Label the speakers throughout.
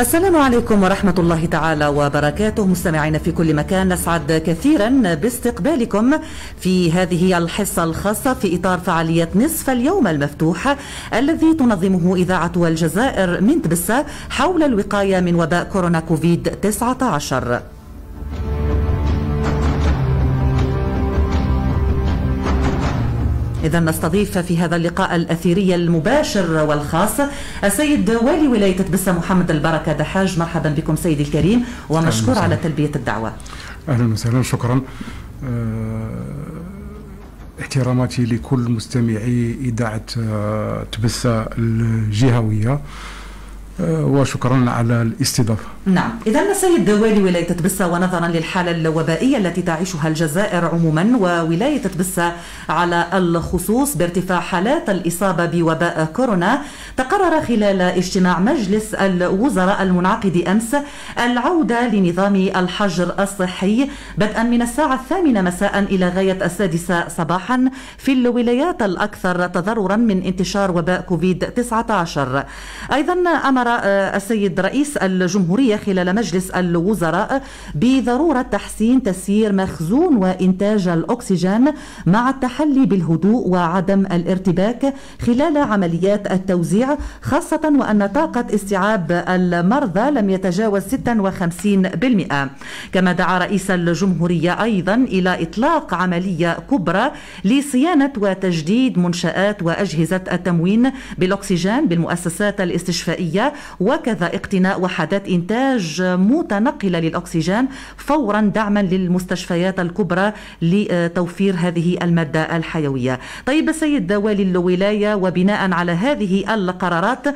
Speaker 1: السلام عليكم ورحمة الله تعالى وبركاته. مستمعين في كل مكان نسعد كثيرا باستقبالكم في هذه الحصة الخاصة في إطار فعالية نصف اليوم المفتوح الذي تنظمه إذاعة الجزائر من تبسة حول الوقاية من وباء كورونا كوفيد 19 إذا نستضيف في هذا اللقاء الأثيري المباشر والخاص السيد والي ولاية تبسة محمد البركة دحاج. مرحبا بكم سيدي الكريم ومشكور على تلبية الدعوة.
Speaker 2: أهلا وسهلا شكرا. أه احتراماتي لكل مستمعي إذاعة تبسة الجهوية. أه وشكرا على الاستضافة.
Speaker 1: نعم. إذا سيد والي ولاية تبسة ونظرا للحالة الوبائية التي تعيشها الجزائر عموما وولاية تبسة على الخصوص بارتفاع حالات الإصابة بوباء كورونا. تقرر خلال اجتماع مجلس الوزراء المنعقد أمس العودة لنظام الحجر الصحي بدءا من الساعة الثامنة مساء إلى غاية السادسة صباحا في الولايات الأكثر تضررا من انتشار وباء كوفيد 19 أيضا أمر السيد رئيس الجمهورية خلال مجلس الوزراء بضرورة تحسين تسيير مخزون وإنتاج الأكسجين مع التحلي بالهدوء وعدم الارتباك خلال عمليات التوزيع خاصة وأن طاقة استيعاب المرضى لم يتجاوز 56% كما دعا رئيس الجمهورية أيضا إلى إطلاق عملية كبرى لصيانة وتجديد منشآت وأجهزة التموين بالأكسجين بالمؤسسات الاستشفائية وكذا اقتناء وحدات إنتاج متنقلة للأكسجين فورا دعما للمستشفيات الكبرى لتوفير هذه المادة الحيوية. طيب سيد والي الولاية وبناء على هذه القرارات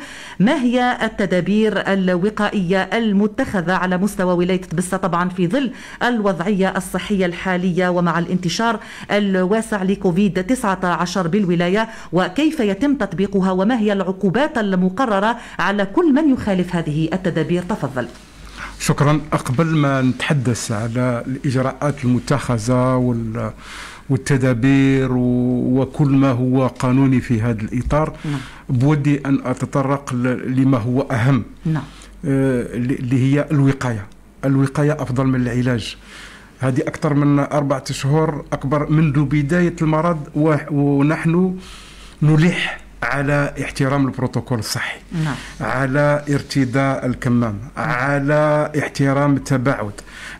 Speaker 1: ما هي التدابير الوقائية المتخذة على مستوى ولاية بسة طبعا في ظل الوضعية الصحية الحالية ومع الانتشار الواسع لكوفيد 19 بالولاية؟ وكيف يتم تطبيقها؟ وما هي العقوبات المقررة على كل من يخالف هذه التدابير؟ تفضل.
Speaker 2: شكرا. قبل ما نتحدث على الإجراءات المتخذة والتدابير وكل ما هو قانوني في هذا الإطار. نعم. بودي أن أتطرق لما هو أهم. نعم. اللي هي الوقاية. الوقاية أفضل من العلاج. هذه أكثر من أربعة أشهر أكبر منذ بداية المرض ونحن نلح على احترام البروتوكول الصحي نعم. على ارتداء الكمام على احترام التباعد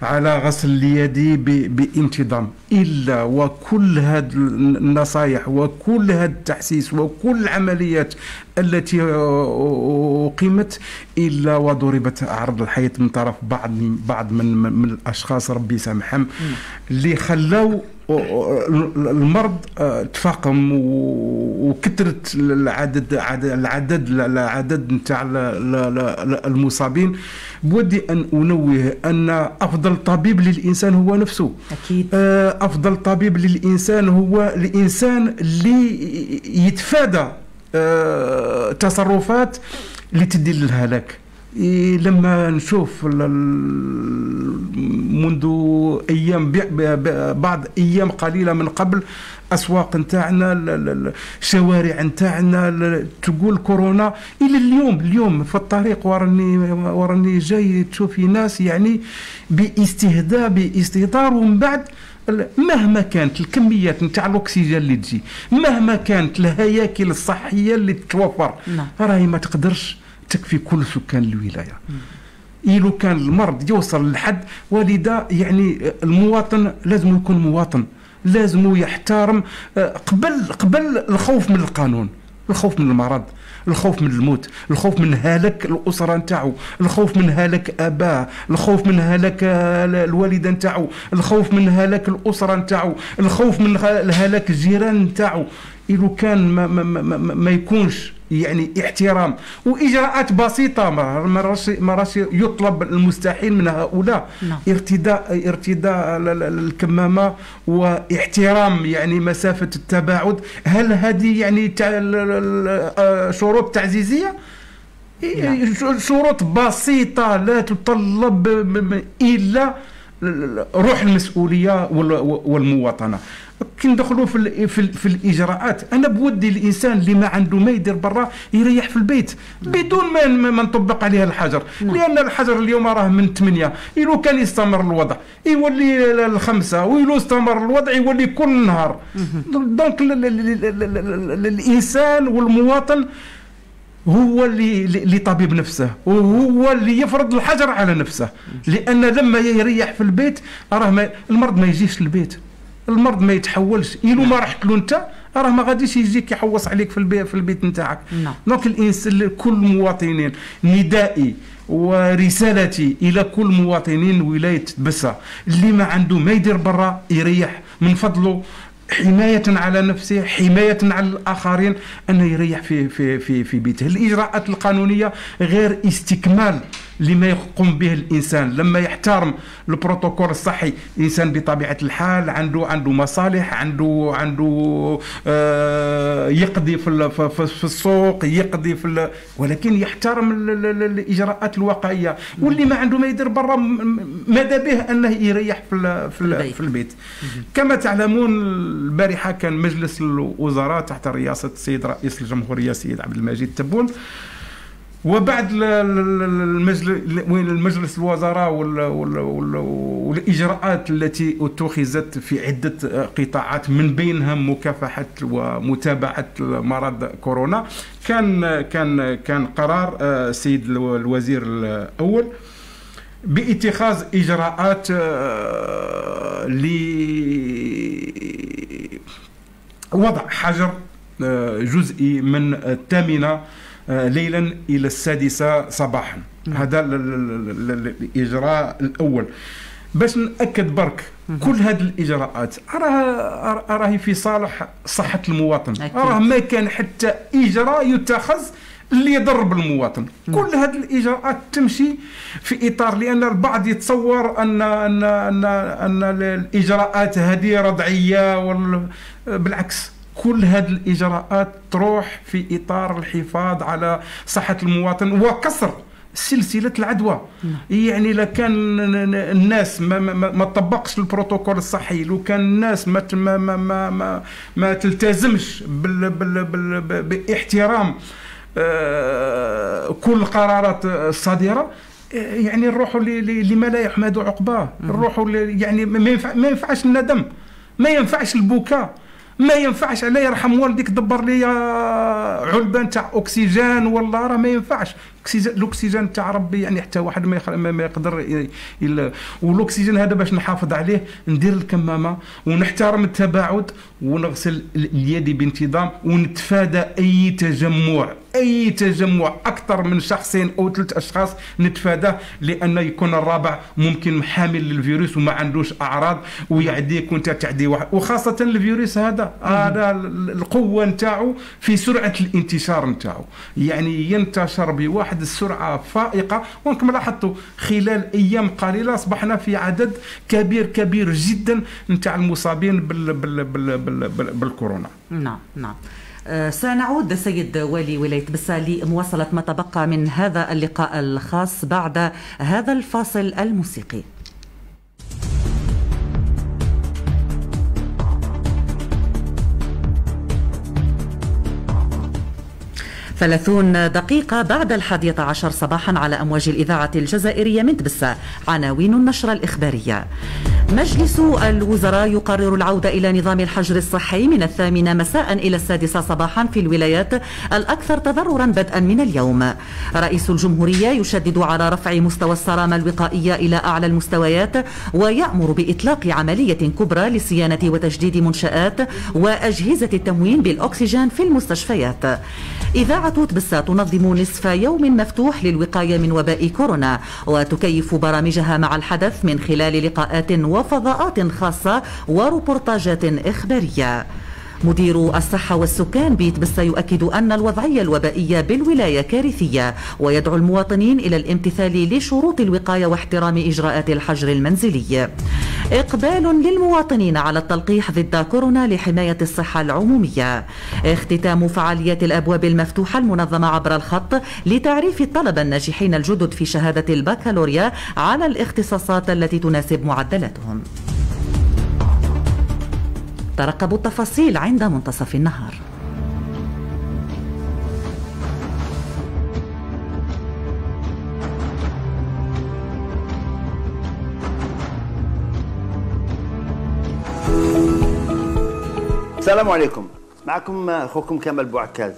Speaker 2: على غسل اليد بانتظام إلا وكل هذه النصائح وكل هذا التحسيس وكل العمليات التي أقيمت إلا وضربت عرض الحياة من طرف بعض بعض من, من الأشخاص ربي يسامحهم اللي خلاو المرض تفاقم وكثرت العدد العدد العدد نتاع المصابين. بودي أن أنوه أن أفضل طبيب للإنسان هو نفسه.
Speaker 1: أكيد.
Speaker 2: أفضل طبيب للإنسان هو الإنسان اللي يتفادى تصرفات اللي تدي للهلاك لما نشوف منذ أيام بعض أيام قليلة من قبل أسواق نتاعنا الشوارع نتاعنا تقول كورونا إلى اليوم اليوم في الطريق وراني وراني جاي تشوفي ناس يعني باستهداء باستهتار ومن بعد مهما كانت الكميات نتاع الأكسجين اللي تجي مهما كانت الهياكل الصحية اللي تتوفر نعم. راهي ما تقدرش تكفي كل سكان الولاية. إلو كان المرض يوصل لحد ولذا يعني المواطن لازم يكون مواطن لازم يحترم قبل قبل الخوف من القانون الخوف من المرض الخوف من الموت الخوف من هلاك الأسرة نتاعو الخوف من هلاك اباه الخوف من هلاك الوالدة نتاعو الخوف من هلاك الأسرة نتاعو الخوف من هلاك الجيران نتاعو. إذا كان ما, ما, ما, ما يكونش يعني احترام وإجراءات بسيطة. ما راش ما راش يطلب المستحيل من هؤلاء. نعم. ارتداء ارتداء الكمامة واحترام يعني مسافة التباعد. هل هذه يعني شروط تعزيزية؟ نعم. شروط بسيطة لا تطلب إلا روح المسؤولية والمواطنة. كي ندخلوا في, في, في الإجراءات. أنا بودي الإنسان اللي ما عنده ما يدير برا يريح في البيت بدون ما ما نطبق عليها الحجر. نعم. لأن الحجر اليوم راه من 8 إلو كان يستمر الوضع يولي الخمسة ويلو استمر الوضع يولي كل نهار. donc الإنسان والمواطن هو اللي اللي طبيب نفسه وهو اللي يفرض الحجر على نفسه. لأن لما يريح في البيت راه المرض ما يجيش للبيت. المرض ما يتحولش. إلو ما رحت له انت راه ما غاديش يجيك يحوص عليك في البيت في البيت نتاعك. نعم. دونك الانسان كل المواطنين ندائي ورسالتي إلى كل مواطنين ولاية بسا اللي ما عنده ما يدير برا يريح من فضله حماية على نفسه حماية على الآخرين أنه يريح في, في, في, في بيته. الإجراءات القانونية غير استكمال لما يقوم به الإنسان لما يحترم البروتوكول الصحي. إنسان بطبيعة الحال عنده عنده مصالح عنده عنده آه يقضي في في السوق يقضي في ولكن يحترم الاجراءات الوقائية. واللي ما عنده ما يدير برا ماذا به أنه يريح في في, في البيت. كما تعلمون البارحة كان مجلس الوزراء تحت رئاسة السيد رئيس الجمهورية السيد عبد المجيد تبون وبعد المجلس الوزراء والإجراءات التي اتخذت في عدة قطاعات من بينها مكافحة ومتابعة مرض كورونا. كان كان كان قرار السيد آه، الوزير الأول باتخاذ إجراءات آه، لوضع حجر آه، جزئي من الثامنه ليلا إلى السادسة صباحا. هذا الإجراء الأول. باش نأكد برك كل هذه الإجراءات راه راهي في صالح صحة المواطن. راه ما كان حتى إجراء يتخذ اللي يضر بالمواطن كل هذه الإجراءات تمشي في إطار لأن البعض يتصور ان ان ان, أن الإجراءات هذه رضعية بالعكس. كل هذه الإجراءات تروح في إطار الحفاظ على صحة المواطن وكسر سلسلة العدوى. نعم. يعني لو كان الناس ما ما, ما تطبقش البروتوكول الصحي لو كان الناس ما ما ما ما, ما تلتزمش بال بال بال باحترام آه، كل القرارات الصادرة يعني نروحوا لما لا يحمد عقباه. نروحوا يعني ما ينفعش الندم. ما ينفعش البكاء. ما ينفعش الله يرحم والديك دبر لي علبه تاع أكسجين والله راه ما ينفعش. الأكسجين تاع ربي يعني حتى واحد ما ما يقدر الا والأكسجين هذا باش نحافظ عليه ندير الكمامة ونحترم التباعد ونغسل اليد بانتظام ونتفادى أي تجمع. أي تجمع أكثر من شخصين أو ثلاث أشخاص نتفاداه لأن يكون الرابع ممكن حامل للفيروس وما عندوش أعراض ويعديك وأنت تعدي واحد. وخاصة الفيروس هذا هذا القوة نتاعو في سرعة الانتشار نتاعو. يعني ينتشر بواحد السرعة فائقة. وأنكم لاحظتوا خلال أيام قليلة أصبحنا في عدد كبير كبير جدا نتاع المصابين بال بال بال بال بال بالكورونا.
Speaker 1: نعم نعم. سنعود سيد والي ولاية بسا لمواصلة ما تبقى من هذا اللقاء الخاص بعد هذا الفاصل الموسيقي. ثلاثون دقيقة بعد الحادية عشر صباحا على أمواج الإذاعة الجزائرية من تبسة عناوين النشرة الإخبارية. مجلس الوزراء يقرر العودة إلى نظام الحجر الصحي من الثامنة مساء إلى السادسة صباحا في الولايات الأكثر تضررا بدءا من اليوم. رئيس الجمهورية يشدد على رفع مستوى الصرامة الوقائية إلى أعلى المستويات ويأمر بإطلاق عملية كبرى لصيانة وتجديد منشآت وأجهزة التموين بالأكسجين في المستشفيات. إذاعة تبسا تنظم نصف يوم مفتوح للوقاية من وباء كورونا وتكيف برامجها مع الحدث من خلال لقاءات وفضاءات خاصة وربورتاجات إخبارية. مدير الصحة والسكان بيت بس يؤكد أن الوضعية الوبائية بالولاية كارثية ويدعو المواطنين إلى الامتثال لشروط الوقاية واحترام إجراءات الحجر المنزلي. إقبال للمواطنين على التلقيح ضد كورونا لحماية الصحة العمومية. اختتام فعاليات الأبواب المفتوحة المنظمة عبر الخط لتعريف الطلبة الناجحين الجدد في شهادة البكالوريا على الاختصاصات التي تناسب معدلاتهم. ترقبوا التفاصيل عند منتصف النهار.
Speaker 3: السلام عليكم. معكم أخوكم كمال بوعكاز.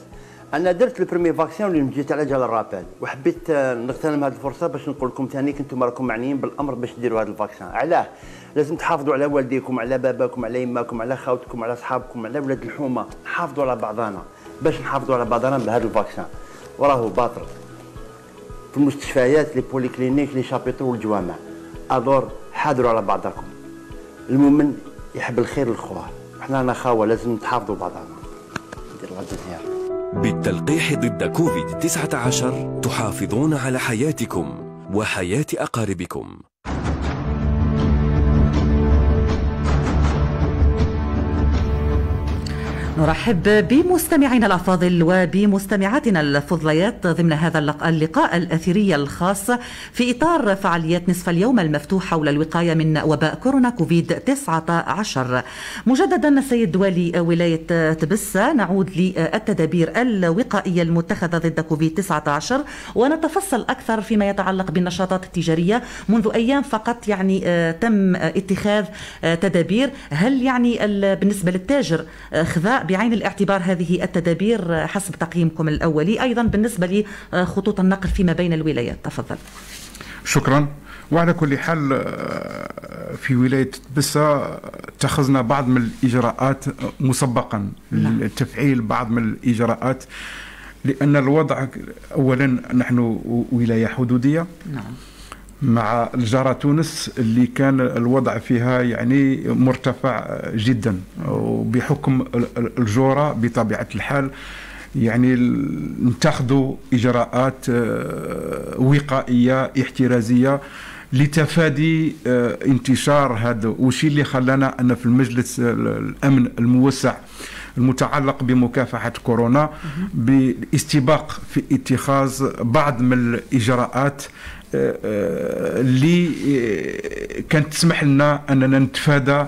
Speaker 3: أنا درت ال premier vaccin اللي جيت على جال ال rappel وحبيت نغتنم هذه الفرصة باش نقول لكم ثاني كنتم راكم معنيين بالأمر باش ديروا هذا ال vaccin علاه لازم تحافظوا على والديكم على باباكم على يماكم على خاوتكم على أصحابكم على ولاد الحومة. نحافظوا على بعضنا باش نحافظوا على بعضنا بهذا ال vaccin وراه باطل. في المستشفيات les polycliniques les chapiteaux والجوامع. أدور حاضروا على بعضكم. المؤمن يحب الخير لخواه. إحنا نخاوه لازم نتحافظوا بعضنا ندير مزيان
Speaker 4: بالتلقيح ضد كوفيد 19 تحافظون على حياتكم وحياة أقاربكم.
Speaker 1: نرحب بمستمعينا الأفاضل وبمستمعاتنا الفضليات ضمن هذا اللقاء الأثيري الخاص في إطار فعاليات نصف اليوم المفتوح حول الوقاية من وباء كورونا كوفيد 19 مجددا السيد والي ولاية تبسه نعود للتدابير الوقائية المتخذة ضد كوفيد 19 ونتفصل أكثر فيما يتعلق بالنشاطات التجارية منذ أيام فقط يعني تم اتخاذ تدابير. هل يعني بالنسبة للتاجر خذاء بعين الاعتبار هذه التدابير حسب تقييمكم الأولي. أيضا بالنسبة لخطوط النقل فيما بين الولايات. تفضل.
Speaker 2: شكرا. وعلى كل حال في ولاية بسة اتخذنا بعض من الإجراءات مسبقا نعم. لتفعيل بعض من الإجراءات لأن الوضع أولا نحن ولاية حدودية. نعم. مع الجارة تونس اللي كان الوضع فيها يعني مرتفع جدا وبحكم الجورة بطبيعة الحال يعني نتخذوا إجراءات وقائية احترازية لتفادي انتشار هذا وشي اللي خلانا أن في المجلس الأمن الموسع المتعلق بمكافحة كورونا بالاستباق في اتخاذ بعض من الإجراءات اللي كانت تسمح لنا أننا نتفادى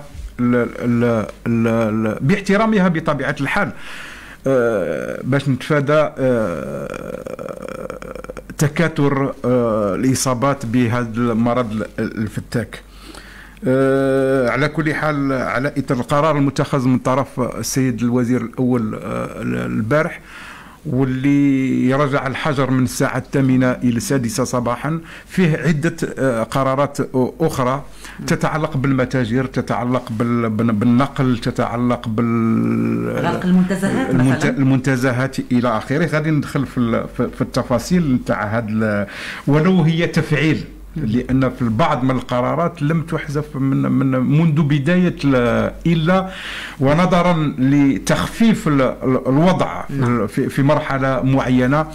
Speaker 2: باحترامها بطبيعة الحال. باش نتفادى تكاثر الإصابات بهذا المرض الفتاك. على كل حال على اثر القرار المتخذ من طرف السيد الوزير الأول البارح واللي رجع الحجر من الساعة الثامنة إلى السادسة صباحا. فيه عدة قرارات أخرى تتعلق بالمتاجر تتعلق بالنقل تتعلق بال
Speaker 1: غلق المنتزهات
Speaker 2: مثلا. المنتزهات إلى آخره. غادي ندخل في في التفاصيل نتاع هذا ولو هي تفعيل. لأن في البعض من القرارات لم تحذف من من منذ بداية إلا ونظرا لتخفيف الوضع نعم. في مرحلة معينة.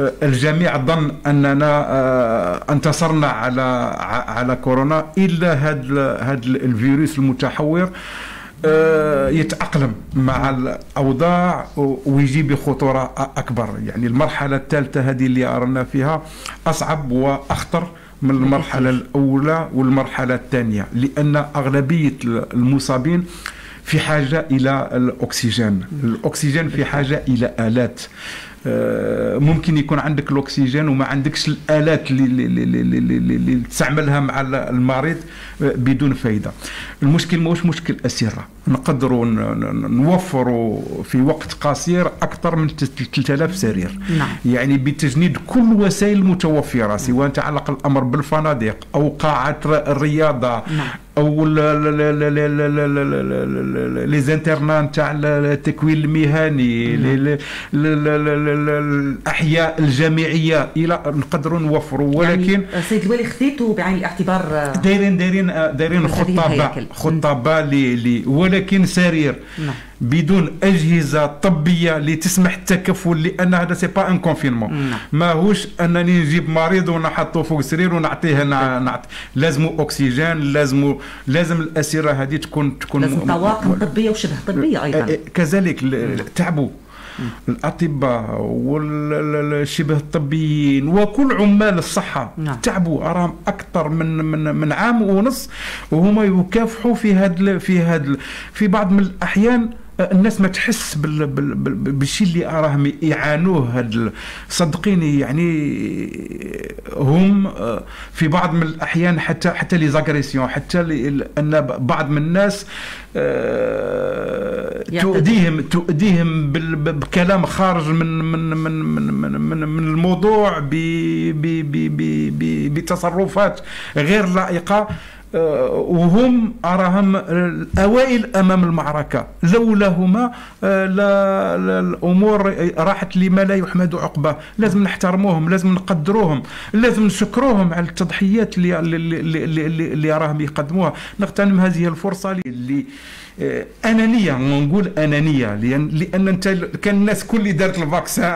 Speaker 2: الجميع ظن أننا انتصرنا على على كورونا إلا هذا هذا الفيروس المتحور يتأقلم مع الأوضاع ويجي بخطورة أكبر. يعني المرحلة الثالثة هذه اللي أرنا فيها أصعب وأخطر. من المرحلة الأولى والمرحلة الثانية لأن أغلبية المصابين في حاجة إلى الأكسجين. الأكسجين في حاجة إلى آلات. ممكن يكون عندك الأكسجين وما عندكش الآلات اللي, اللي, اللي, اللي, تستعملها مع المريض بدون فائده المشكل ماهوش مشكل أسرة. نقدروا نوفروا في وقت قصير أكثر من 3000 سرير نعم. يعني بتجنيد كل وسائل المتوفره سواء تعلق الامر بالفنادق أو قاعات الرياضه نعم. أو les internats نتاع التكوين المهني الاحياء الجامعيه إلى نقدروا نوفروا ولكن يعني
Speaker 1: السيد الوالي خذيتوا بعين الاعتبار
Speaker 2: دايرين دايرين دايرين خطه خطه ولكن ولكن سرير.
Speaker 1: نعم.
Speaker 2: بدون أجهزة طبية اللي تسمح التكفل لأن هذا c'est pas un confinement.
Speaker 1: نعم.
Speaker 2: ماهوش أنني نجيب مريض ونحطه فوق سرير ونعطيه نع- نعطي لازمه أكسجين لازمه لازم الاسره هذه تكون تكون
Speaker 1: لازم طواقم طبية وشبه طبية
Speaker 2: أيضا. كذلك ال- تعبوا. الأطباء والشبه الطبيين وكل عمال الصحة
Speaker 1: نعم.
Speaker 2: تعبوا أراهم أكثر من من من عام ونص وهما يكافحوا في هذا في هذا في بعض من الأحيان آه، الناس ما تحس بال بال بال بالشيء اللي أراهم يعانوه هاد صدقيني يعني هم آه، في بعض من الأحيان حتى حتى لي زاغريسيون حتى أن بعض من الناس آه،. تؤذيهم تؤذيهم بكلام خارج من من من من من, من, الموضوع بتصرفات غير لائقة. آه، وهم أراهم الأوائل أمام المعركة. لولاهما آه، لا لا الأمور راحت لما لا يحمد عقباه لازم نحترموهم لازم نقدروهم لازم نشكروهم على التضحيات اللي اللي, اللي, اللي, راهم يقدموها. نغتنم هذه الفرصة اللي أنانية نقول أنانية لأن لأن أنت كان الناس كل اللي دارت الفاكسان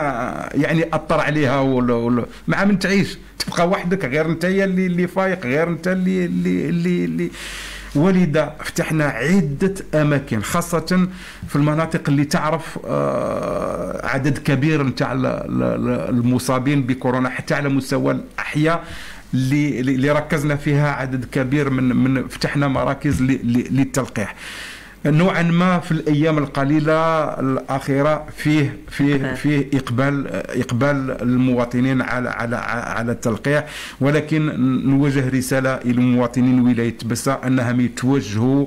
Speaker 2: يعني اثر عليها ولا ولا مع من تعيش. تبقى وحدك غير أنت اللي اللي فايق غير أنت اللي اللي اللي, اللي. ولذا فتحنا عدة أماكن خاصة في المناطق اللي تعرف آه، عدد كبير نتاع ال- ال- المصابين بكورونا حتى على مستوى الأحياء اللي ركزنا فيها عدد كبير من من فتحنا مراكز للتلقيح. نوعا ما في الأيام القليلة الأخيرة فيه فيه فيه إقبال إقبال المواطنين على على على التلقيح ولكن نوجه رسالة إلى مواطنين ولاية بسا أنهم يتوجهوا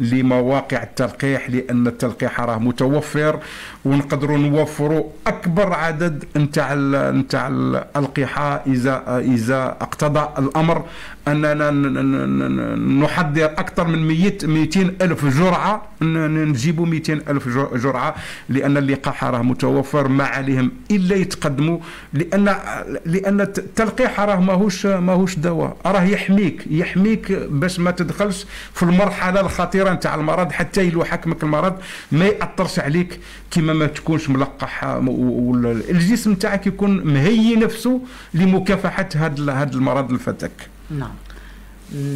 Speaker 2: لمواقع التلقيح لأن التلقيح راه متوفر ونقدروا نوفروا أكبر عدد نتاع نتاع الالقحه إذا إذا اقتضى الأمر اننا نحضر أكثر من 100 200 ألف جرعة. نجيبوا 200 ألف جرعة لأن اللقاح راه متوفر ما عليهم إلا يتقدموا لأن لأن التلقيح راه ماهوش ماهوش دواء. راه يحميك يحميك باش ما تدخلش في المرحلة الخطيرة نتاع المرض حتى يلو حكمك المرض ما يأثرش عليك كما ما تكونش ملقح والجسم نتاعك يكون مهيي نفسه لمكافحة هذا المرض الفتك.
Speaker 1: نعم.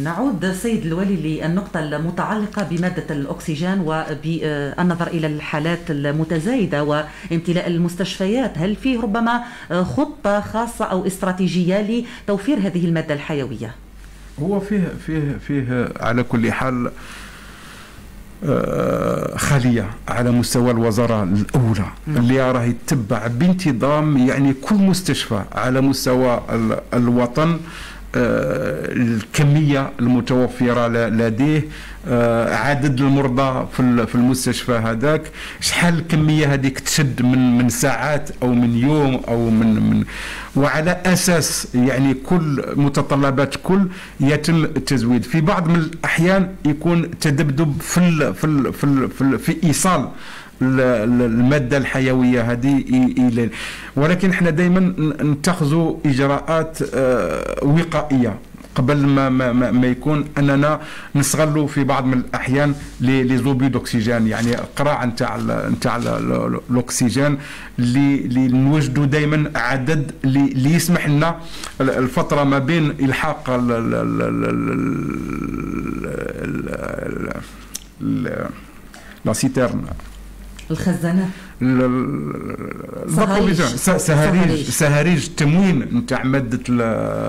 Speaker 1: نعود سيد الوالي للنقطة المتعلقة بمادة الأكسجين وبالنظر إلى الحالات المتزايدة وامتلاء المستشفيات. هل فيه ربما خطة خاصة أو استراتيجية لتوفير هذه المادة الحيوية؟
Speaker 2: هو فيه فيه فيه على كل حال آه، خلية على مستوى الوزارة الأولى اللي راه يتبع بانتظام يعني كل مستشفى على مستوى ال- الوطن آه، الكمية المتوفرة ل- لديه آه، عدد المرضى في ال- في المستشفى هذاك. شحال الكمية هذيك تشد من من ساعات أو من يوم أو من من وعلى أساس يعني كل متطلبات كل يتم التزويد. في بعض من الأحيان يكون تذبذب في في في في, في إيصال ال- ال- الماده الحيويه هذه إلى ولكن إحنا دائما نتخذوا اجراءات آه، وقائيه قبل ما ما, ما, ما يكون اننا نستغلوا في بعض من الاحيان les obus d'oxygène يعني قراع نتاع نتاع الاكسجين اللي نوجدوا دائما عدد اللي يسمح لنا الفترة ما بين الحاق ال- ال- ال- ال- ال- ال- ال- la citerne
Speaker 1: الخزانات
Speaker 2: ال- ال-
Speaker 1: سهاريج.
Speaker 2: سهاريج التموين نتاع مادة ال-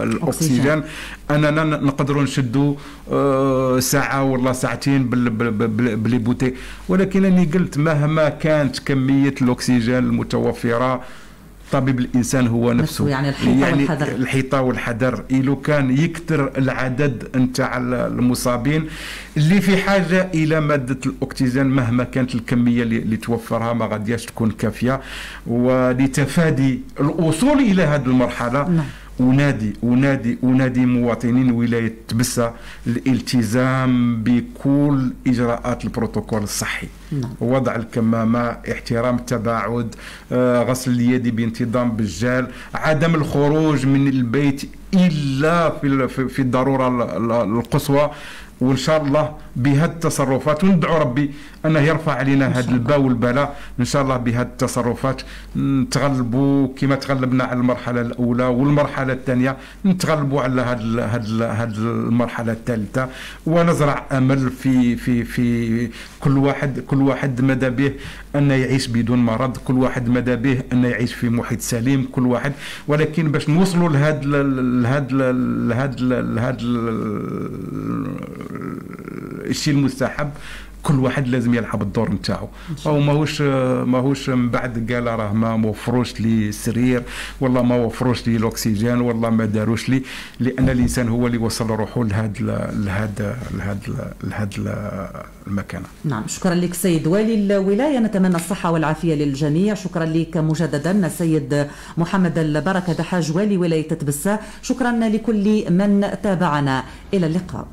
Speaker 2: الاكسجين اننا نقدروا نشدوا آه، ساعة ولا ساعتين بلي بوتي. ولكن أني قلت مهما كانت كمية الاكسجين المتوفرة طبيب الإنسان هو نفسه
Speaker 1: يعني الحيطة والحذر.
Speaker 2: الحيطة والحذر إلو كان يكثر العدد نتاع المصابين اللي في حاجة إلى مادة الأكسجين مهما كانت الكمية اللي اللي توفرها ما غادياش تكون كافية ولتفادي الوصول إلى هذه المرحلة
Speaker 1: نعم.
Speaker 2: أنادي أنادي أنادي مواطنين ولاية تبسة الالتزام بكل إجراءات البروتوكول الصحي
Speaker 1: نعم.
Speaker 2: وضع الكمامة احترام التباعد آه، غسل اليد بانتظام بالجال عدم الخروج من البيت إلا في ال- في في الضرورة ال- ال- القصوى وإن شاء الله بهذه التصرفات. وندعو ربي أنه يرفع علينا هذا الباء والبلاء. إن شاء الله بهذه التصرفات. نتغلبوا كما تغلبنا على المرحلة الأولى والمرحلة الثانية. نتغلبوا على هذه هذه المرحلة الثالثة. ونزرع أمل في في في كل واحد كل واحد ماذا به أن يعيش بدون مرض. كل واحد ماذا به أن يعيش في محيط سليم. كل واحد. ولكن باش نوصلوا لهذا لهذا لهذا لهذا الشيء المستحب كل واحد لازم يلعب الدور نتاعو. أو ماهوش ماهوش من بعد قال راه ما وفروش لي السرير والله ما وفروش لي الأكسجين والله ما داروش لي لأن الإنسان هو اللي وصل روحه لهذا لهذا لهذا لهذا المكان
Speaker 1: نعم شكرا لك سيد والي الولاية. نتمنى الصحة والعافية للجميع. شكرا لك مجددا السيد محمد البركة دحاج والي ولاية تبسة. شكرا لكل من تابعنا. إلى اللقاء.